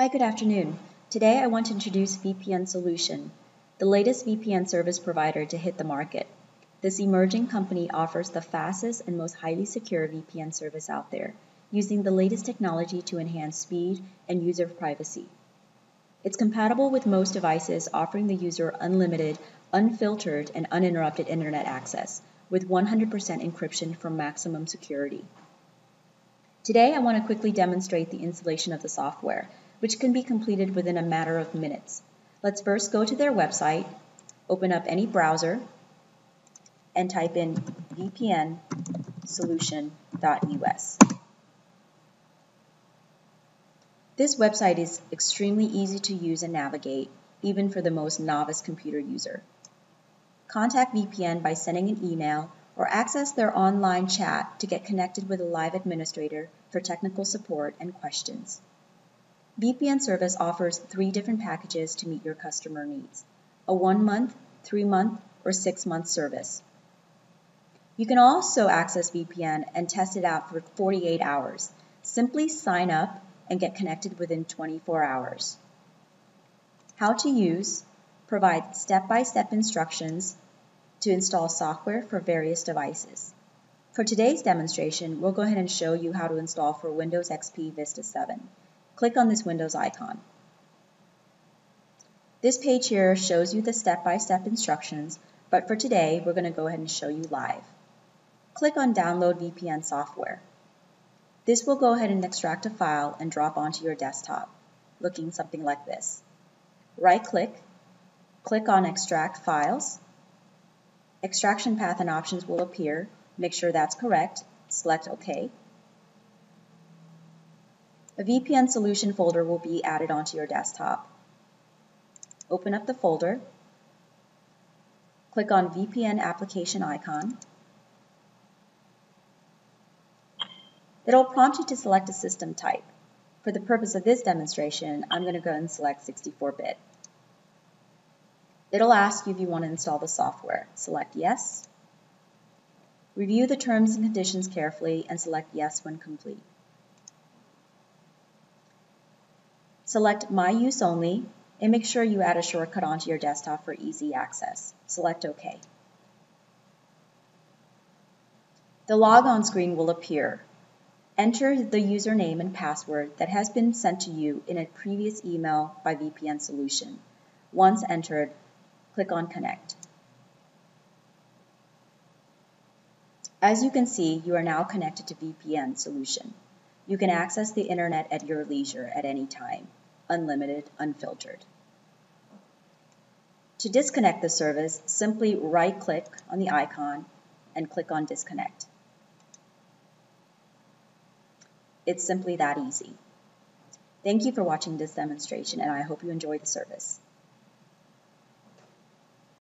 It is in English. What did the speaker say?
Hi, good afternoon. Today I want to introduce VPN Solution, the latest VPN service provider to hit the market. This emerging company offers the fastest and most highly secure VPN service out there, using the latest technology to enhance speed and user privacy. It's compatible with most devices, offering the user unlimited, unfiltered, and uninterrupted internet access, with 100% encryption for maximum security. Today, I want to quickly demonstrate the installation of the software, which can be completed within a matter of minutes. Let's first go to their website, open up any browser, and type in vpnsolution.us. This website is extremely easy to use and navigate, even for the most novice computer user. Contact VPN by sending an email or access their online chat to get connected with a live administrator for technical support and questions. VPN service offers three different packages to meet your customer needs, a one month, three month, or six month service. You can also access VPN and test it out for 48 hours. Simply sign up and get connected within 24 hours. How to use provide step-by-step -step instructions to install software for various devices. For today's demonstration, we'll go ahead and show you how to install for Windows XP Vista 7. Click on this Windows icon. This page here shows you the step-by-step -step instructions, but for today, we're going to go ahead and show you live click on Download VPN Software. This will go ahead and extract a file and drop onto your desktop, looking something like this. Right-click, click on Extract Files. Extraction path and options will appear. Make sure that's correct. Select OK. A VPN solution folder will be added onto your desktop. Open up the folder. Click on VPN application icon. It'll prompt you to select a system type. For the purpose of this demonstration, I'm going to go and select 64-bit. It'll ask you if you want to install the software. Select Yes. Review the terms and conditions carefully and select Yes when complete. Select My Use Only and make sure you add a shortcut onto your desktop for easy access. Select OK. The logon screen will appear. Enter the username and password that has been sent to you in a previous email by VPN Solution. Once entered, click on Connect. As you can see, you are now connected to VPN Solution. You can access the internet at your leisure at any time, unlimited, unfiltered. To disconnect the service, simply right-click on the icon and click on Disconnect. It's simply that easy. Thank you for watching this demonstration and I hope you enjoy the service.